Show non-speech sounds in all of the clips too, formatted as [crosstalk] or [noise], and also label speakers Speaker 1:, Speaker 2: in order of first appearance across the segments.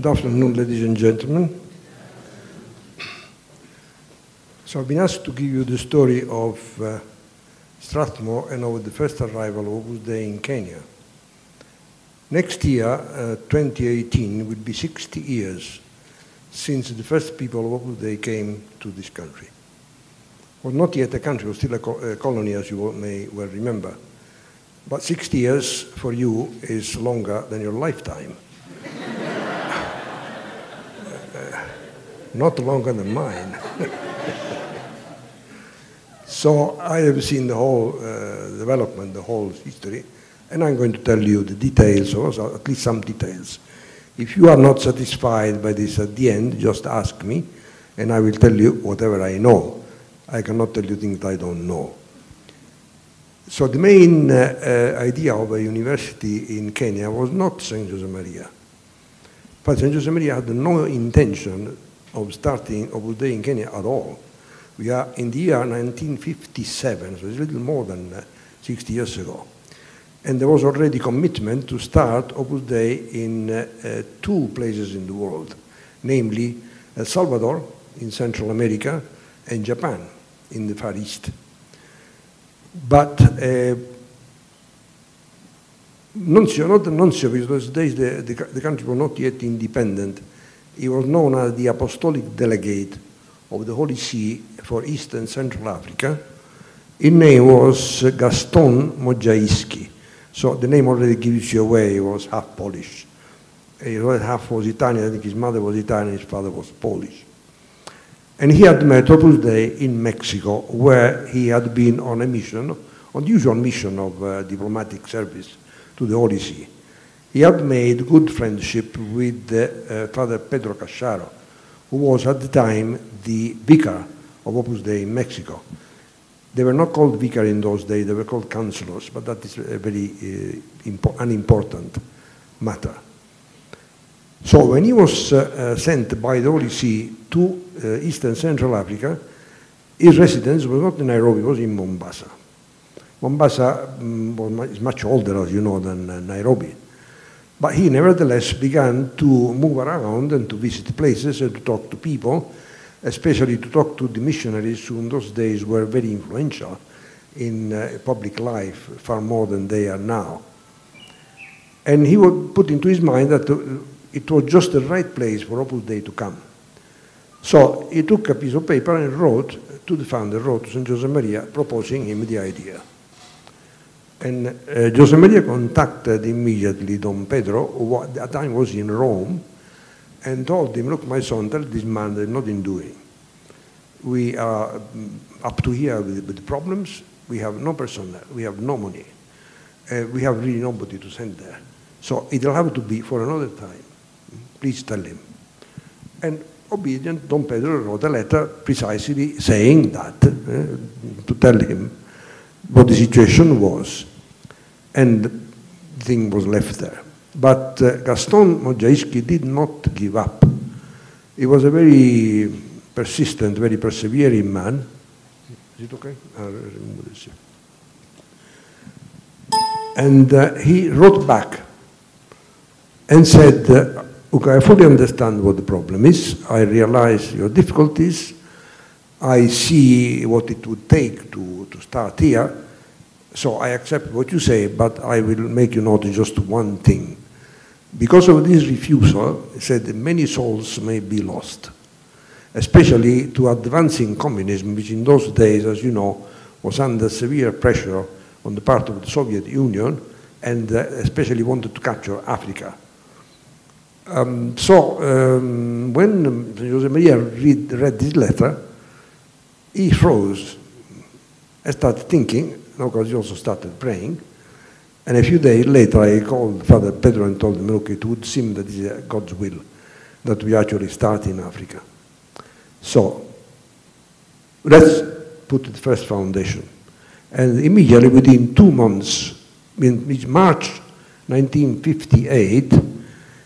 Speaker 1: Good afternoon, ladies and gentlemen. So I've been asked to give you the story of uh, Strathmore and of the first arrival of Opus Dei in Kenya. Next year, uh, 2018, will be 60 years since the first people of Opus Dei came to this country. Was not yet a country, was still a, co a colony, as you may well remember. But 60 years for you is longer than your lifetime. Not longer than mine. [laughs] so I have seen the whole uh, development, the whole history, and I'm going to tell you the details, or at least some details. If you are not satisfied by this at the end, just ask me, and I will tell you whatever I know. I cannot tell you things I don't know. So the main uh, uh, idea of a university in Kenya was not St. Josemaria. But St. Josemaria had no intention of starting Opus Dei in Kenya at all. We are in the year 1957, so it's a little more than uh, 60 years ago. And there was already commitment to start Opus Dei in uh, uh, two places in the world, namely El Salvador in Central America and Japan in the Far East. But uh, Nuncio, not the Nuncio, because those days the, the, the, country was not yet independent. He was known as the apostolic delegate of the Holy See for East and Central Africa. His name was Gaston Mojaisky. So the name already gives you away, he was half Polish. He was half was Italian, I think his mother was Italian, his father was Polish. And he had met Opus Dei in Mexico, where he had been on a mission, on the usual mission of uh, diplomatic service to the Holy See. He had made good friendship with uh, Father Pedro Casciaro, who was at the time the vicar of Opus Dei in Mexico. They were not called vicar in those days, they were called counselors, but that is a very uh, unimportant matter. So when he was uh, sent by the Holy See to uh, Eastern Central Africa, his residence was not in Nairobi, it was in Mombasa. Mombasa um, is much older, as you know, than uh, Nairobi. But he nevertheless began to move around and to visit places and to talk to people, especially to talk to the missionaries who in those days were very influential in uh, public life, far more than they are now. And he would put into his mind that uh, it was just the right place for Opus Dei to come. So he took a piece of paper and wrote to the founder, wrote to St. Josemaria, proposing him the idea. And uh, Josemaria contacted immediately Don Pedro, who at that time was in Rome, and told him, look, my son, tell this man there's nothing doing. We are up to here with, with problems. We have no personnel. We have no money. Uh, we have really nobody to send there. So it'll have to be for another time. Please tell him. And obedient, Don Pedro wrote a letter precisely saying that, uh, to tell him what the situation was. And the thing was left there. But uh, Gaston Mojaisky did not give up. He was a very persistent, very persevering man. Is it okay? This. And uh, he wrote back and said, uh, okay, I fully understand what the problem is. I realize your difficulties. I see what it would take to, to start here. So I accept what you say, but I will make you notice just one thing. Because of this refusal, said many souls may be lost, especially to advancing communism, which in those days, as you know, was under severe pressure on the part of the Soviet Union and uh, especially wanted to capture Africa. Um, so um, when Josemaria read, read this letter, he froze and started thinking, because he also started praying. And a few days later, I called Father Pedro and told him, look, it would seem that it is God's will that we actually start in Africa. So let's put the first foundation. And immediately within two months, in March 1958,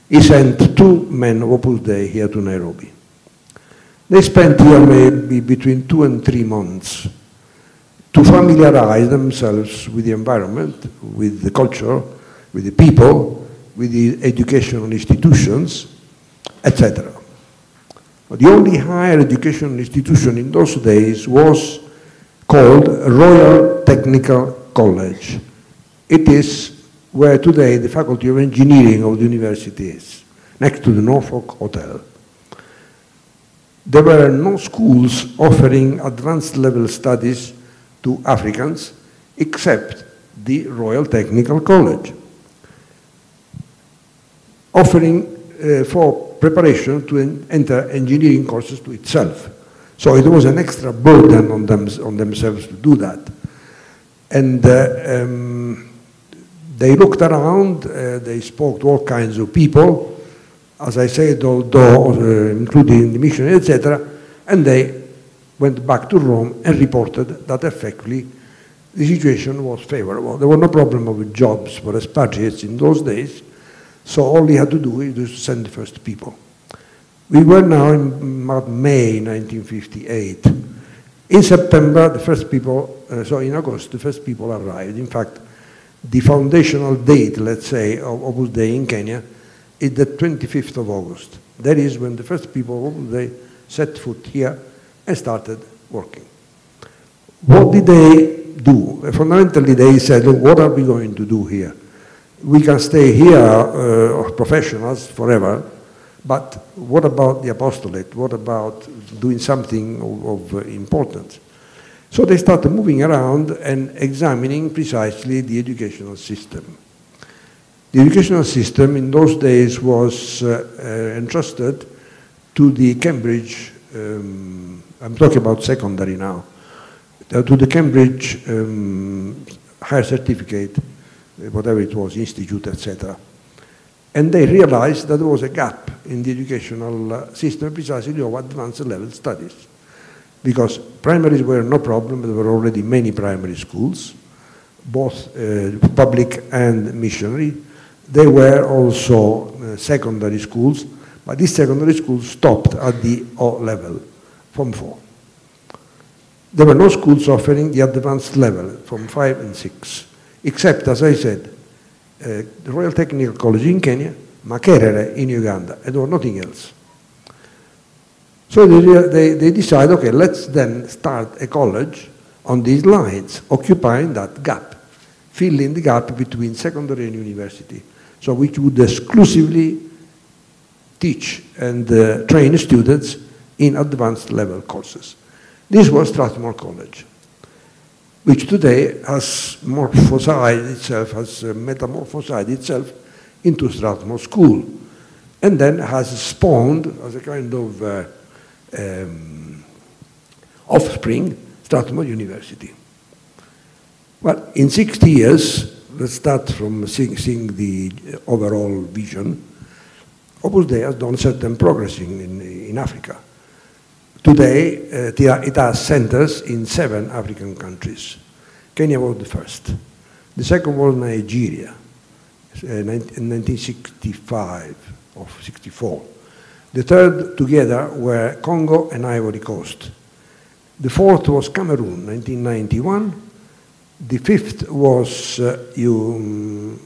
Speaker 1: he sent two men of Opus Dei here to Nairobi. They spent here maybe between two and three months to familiarize themselves with the environment, with the culture, with the people, with the educational institutions, etc. The only higher education institution in those days was called Royal Technical College. It is where today the Faculty of Engineering of the university is, next to the Norfolk Hotel. There were no schools offering advanced level studies to Africans except the Royal Technical College, offering uh, for preparation to en enter engineering courses to itself. So it was an extra burden on, them, on themselves to do that. And uh, um, they looked around, uh, they spoke to all kinds of people, as I said, although, uh, including the missionary, etc., and they went back to Rome and reported that effectively the situation was favorable. There was no problem of jobs for expatriates in those days, so all he had to do is to send the first people. We were now in May 1958. In September, the first people, uh, so in August, the first people arrived. In fact, the foundational date, let's say, of Opus Dei in Kenya is the 25th of August. That is when the first people they set foot here and started working. What did they do? Fundamentally, they said, what are we going to do here? We can stay here, uh, professionals, forever, but what about the apostolate? What about doing something of, of importance? So they started moving around and examining precisely the educational system. The educational system in those days was uh, uh, entrusted to the Cambridge, um, I'm talking about secondary now, uh, to the Cambridge um, higher certificate, whatever it was, institute, etc. And they realized that there was a gap in the educational system precisely of advanced level studies because primaries were no problem, there were already many primary schools, both uh, public and missionary. There were also uh, secondary schools, but these secondary schools stopped at the O level, from 4. There were no schools offering the advanced level, from 5 and 6, except, as I said, uh, the Royal Technical College in Kenya, Makerere in Uganda, and there was nothing else. So they, they, they decide, okay, let's then start a college on these lines, occupying that gap, filling the gap between secondary and university. So which would exclusively teach and uh, train students in advanced level courses. This was Strathmore College, which today has morphosized itself, has uh, metamorphosized itself into Strathmore School, and then has spawned as a kind of uh, um, offspring, Strathmore University. Well, in 60 years, let's start from seeing, seeing the overall vision. Opus Dei has done certain progress in, in, Africa. Today, uh, it has centers in seven African countries. Kenya was the first. The second was Nigeria, uh, in 1965 or 64. The third together were Congo and Ivory Coast. The fourth was Cameroon, 1991. The fifth was, uh,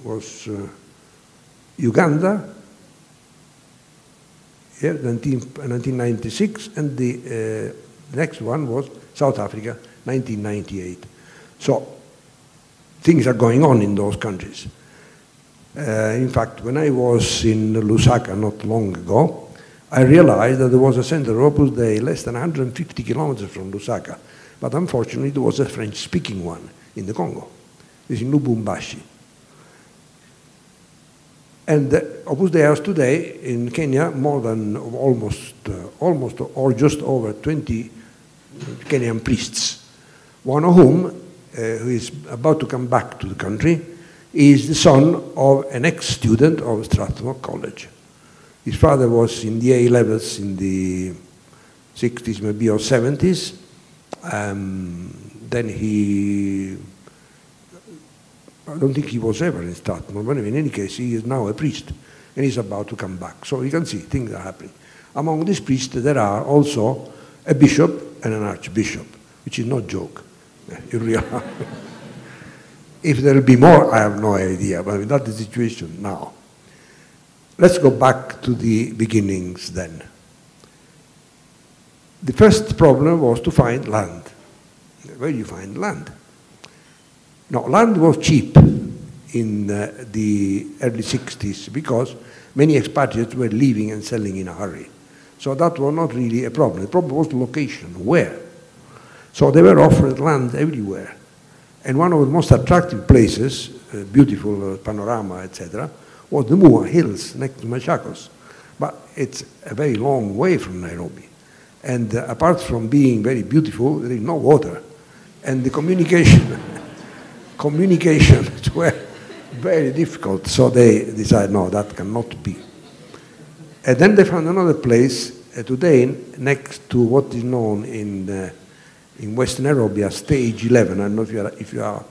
Speaker 1: was uh, Uganda, yeah, 19, 1996, and the uh, next one was South Africa, 1998. So things are going on in those countries. Uh, in fact, when I was in Lusaka not long ago, I realized that there was a center of Opus Dei less than 150 kilometers from Lusaka, but unfortunately it was a French-speaking one in the Congo. It's in Lubumbashi. And the Opus Dei has today in Kenya more than almost, uh, almost or just over 20 Kenyan priests, one of whom, uh, who is about to come back to the country, is the son of an ex-student of Strathmore College. His father was in the A levels in the 60s, maybe or 70s. Um, then he, I don't think he was ever in Strathmore, but in any case, he is now a priest and he's about to come back. So you can see things are happening. Among these priests, there are also a bishop and an archbishop, which is no joke. [laughs] If there will be more, I have no idea, but that's the situation now. let's go back to the beginnings then. The first problem was to find land. Where do you find land? Now, land was cheap in uh, the early 60s because many expatriates were leaving and selling in a hurry. So that was not really a problem. The problem was the location, where. So they were offered land everywhere. And one of the most attractive places, uh, beautiful uh, panorama, etc., was the Mua Hills next to Machakos. But it's a very long way from Nairobi. And uh, apart from being very beautiful, there is no water. And the communication, communications [laughs] were very difficult. So they decided, no, that cannot be. And then they found another place uh, today next to what is known in, uh, in West Nairobi as Stage 11. I don't know if you, are, if you are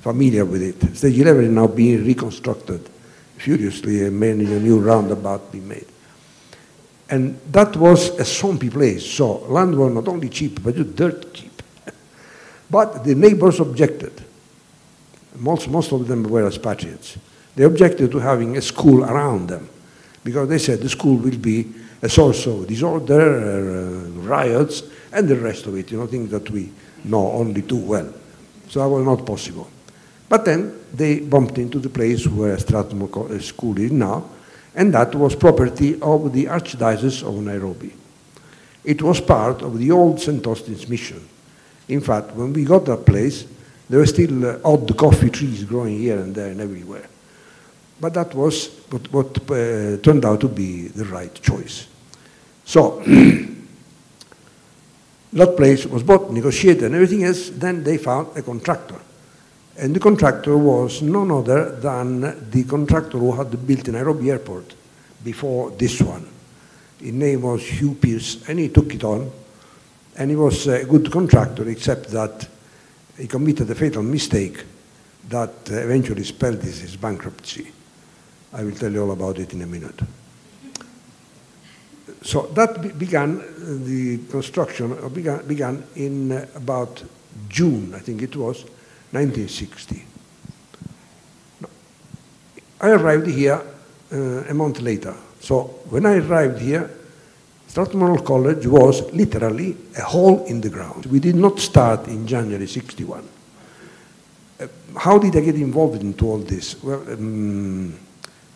Speaker 1: familiar with it. Stage 11 is now being reconstructed furiously and many a new roundabout being made. And that was a swampy place, so land was not only cheap, but dirt cheap. But the neighbors objected. Most, most of them were expatriates. They objected to having a school around them because they said the school will be a source of disorder, uh, riots, and the rest of it, you know, things that we know only too well. So that was not possible. But then they bumped into the place where Strathmore uh, School is now, and that was property of the Archdiocese of Nairobi. It was part of the old St. Austin's mission. In fact, when we got that place, there were still uh, odd coffee trees growing here and there and everywhere. But that was what, what uh, turned out to be the right choice. So, [clears throat] that place was bought, negotiated, and everything else. Then they found a contractor. And the contractor was none other than the contractor who had built Nairobi airport before this one. His name was Hugh Pierce, and he took it on. And he was a good contractor, except that he committed a fatal mistake that uh, eventually spelled his bankruptcy. I will tell you all about it in a minute. So that began, uh, the construction uh, began, began in about June, I think it was, 1960. I arrived here uh, a month later. So when I arrived here, Strathmore College was literally a hole in the ground. We did not start in January 61. Uh, how did I get involved into all this? Well, um,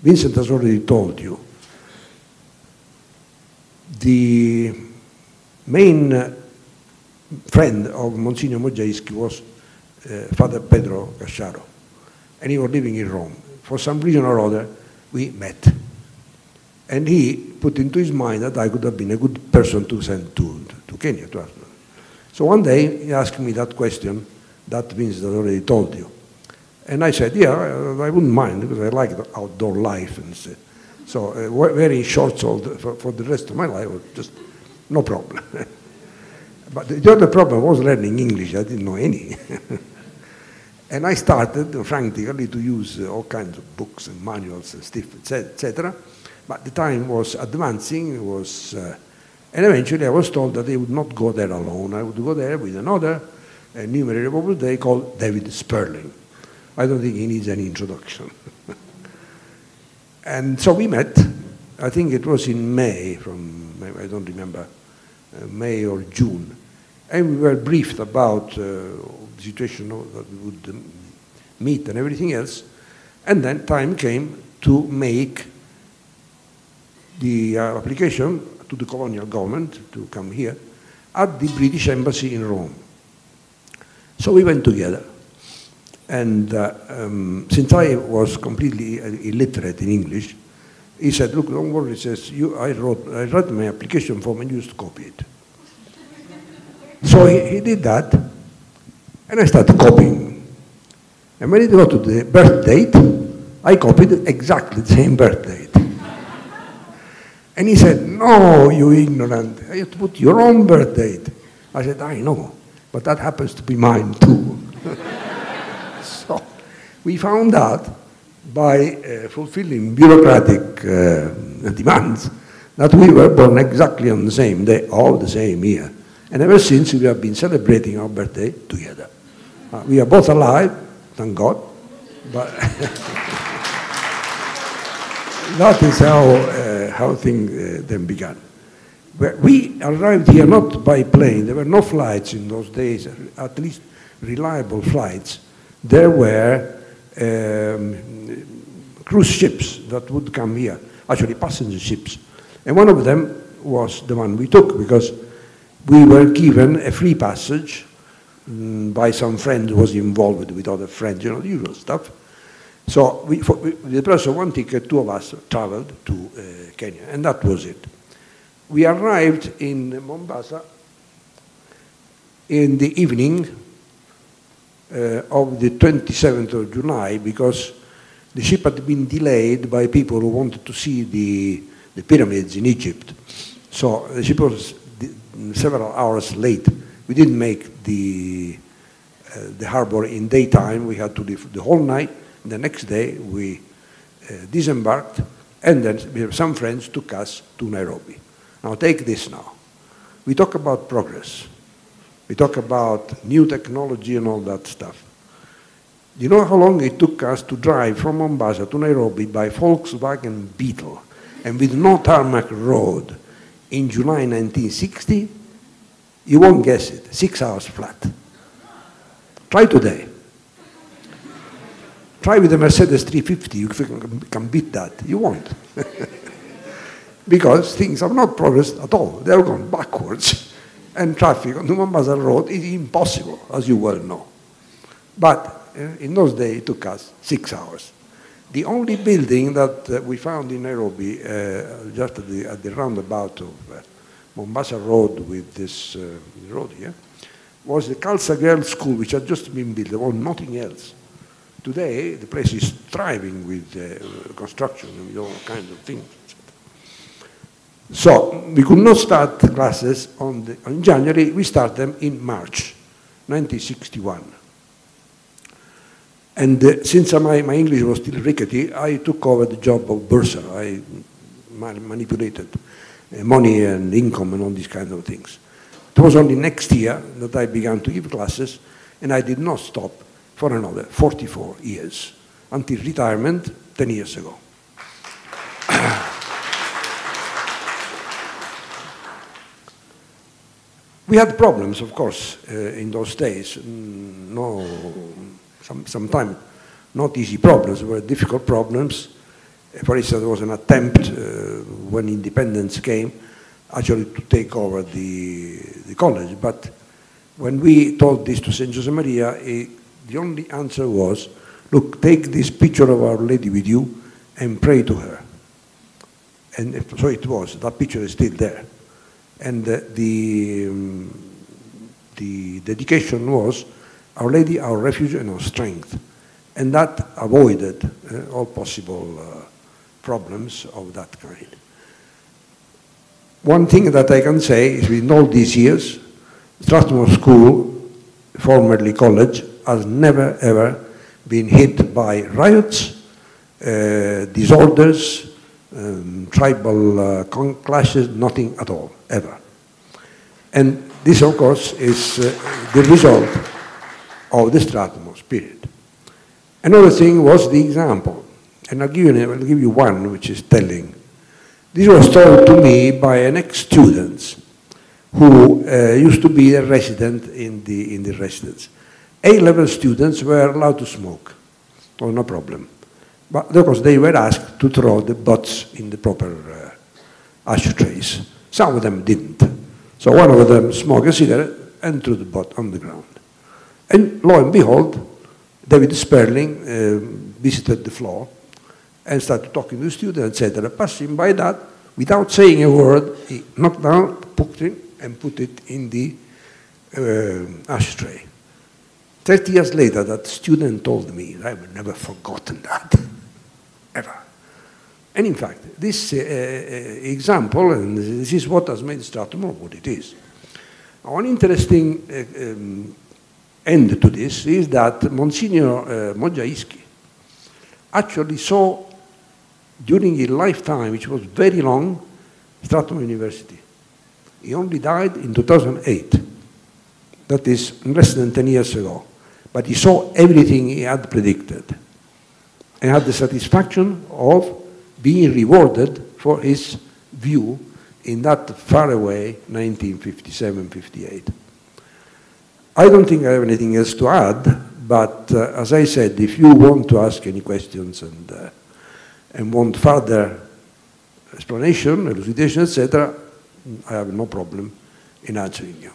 Speaker 1: Vincent has already told you. The main uh, friend of Monsignor Mojaisky was uh, Father Pedro Casciaro, and he was living in Rome. For some reason or other, we met. And he put into his mind that I could have been a good person to send to, to Kenya, to. So one day he asked me that question that Vincent I already told you. And I said, yeah, I wouldn't mind because I like outdoor life. And so uh, very short for, for, the rest of my life, just no problem. [laughs] but the other problem was learning English. I didn't know any. [laughs] and I started frantically to use all kinds of books and manuals and stuff, etc. But the time was advancing, was, uh, and eventually I was told that I would not go there alone. I would go there with another numerary Opus Dei called David Sperling. I don't think he needs any introduction. [laughs] and so we met, I think it was in May, from, I don't remember, uh, May or June. And we were briefed about uh, the situation that we would um, meet and everything else. And then time came to make the uh, application to the colonial government to come here at the British Embassy in Rome. So we went together. And uh, um, since I was completely illiterate in English, he said, look, don't worry, he says, you, I, wrote, I wrote my application form and you to copy it. [laughs] so he, he, did that, and I started copying. And when it got to the birth date, I copied exactly the same birth date. And he said, no, you ignorant, to put your own birth date. I said, I know, but that happens to be mine too [laughs] so we found out by uh, fulfilling bureaucratic uh, demands that we were born exactly on the same day, all the same year. And ever since, we have been celebrating our birthday together. Uh, we are both alive, thank God, but [laughs] that is how, uh, how things uh, then began. We arrived here not by plane. There were no flights in those days, at least reliable flights. There were um, cruise ships that would come here, actually passenger ships. And one of them was the one we took because we were given a free passage um, by some friend who was involved with other friends, you know, the usual stuff. So we, for, we, the price of one ticket, two of us traveled to uh, Kenya, and that was it. We arrived in Mombasa in the evening uh, of the 27th of July because the ship had been delayed by people who wanted to see the, the pyramids in Egypt. So the ship was several hours late. We didn't make the, uh, the harbor in daytime. We had to leave the whole night. The next day we uh, disembarked and then some friends took us to Nairobi. Now take this now. We talk about progress. We talk about new technology and all that stuff. You know how long it took us to drive from Mombasa to Nairobi by Volkswagen Beetle and with no tarmac road in July 1960? You won't guess it, six hours flat. Try today. Try with a Mercedes 350, you can beat that. You won't. [laughs] because things have not progressed at all. They have gone backwards. And traffic on the Mombasa Road is impossible, as you well know. But uh, in those days, it took us six hours. The only building that uh, we found in Nairobi, uh, just at the, at the, roundabout of uh, Mombasa Road with this uh, road here, was the Khalsa Girls' School, which had just been built. There was nothing else. Today, the place is thriving with uh, construction and all kinds of things. So we could not start classes on, the, on January, we start them in March 1961. And uh, since my, my English was still rickety, I took over the job of bursar. I manipulated uh, money and income and all these kinds of things. It was only next year that I began to give classes, and I did not stop for another 44 years, until retirement 10 years ago. [clears throat] We had problems, of course, uh, in those days. Mm, no, some, sometimes not easy problems, were difficult problems. For instance, there was an attempt uh, when independence came actually to take over the, the college. But when we told this to St. Josemaria, it, the only answer was, look, take this picture of Our Lady with you and pray to her. And so it was, that picture is still there and the, um, the dedication was Our Lady, our refuge and our strength. And that avoided uh, all possible uh, problems of that kind. One thing that I can say is in all these years, Strathmore School, formerly college, has never ever been hit by riots, uh, disorders, um, tribal uh, clashes, nothing at all, ever. And this, of course, is uh, the result of the Strathmore spirit. Another thing was the example. And I'll give, you, I'll give you one which is telling. This was told to me by an ex-student who uh, used to be a resident in the, in the residence. A-level students were allowed to smoke, oh, no problem. But because they were asked to throw the butts in the proper uh, ashtrays. Some of them didn't. So one of them smoked a cigarette and threw the butt on the ground. And lo and behold, David Sperling uh, visited the floor and started talking to the student, etc. Passing by that, without saying a word, he knocked down, put it, and put it in the uh, ashtray. Thirty years later, that student told me, I've never forgotten that [laughs] ever. And in fact, this uh, uh, example, and this is what has made Strathmore what it is. One interesting uh, um, end to this is that Monsignor uh, Mojaisky actually saw during his lifetime, which was very long, Strathmore University. He only died in 2008. That is less than 10 years ago. But he saw everything he had predicted and had the satisfaction of being rewarded for his view in that faraway 1957-58. I don't think I have anything else to add, but uh, as I said, if you want to ask any questions and, uh, and want further explanation, elucidation, etc., I have no problem in answering you.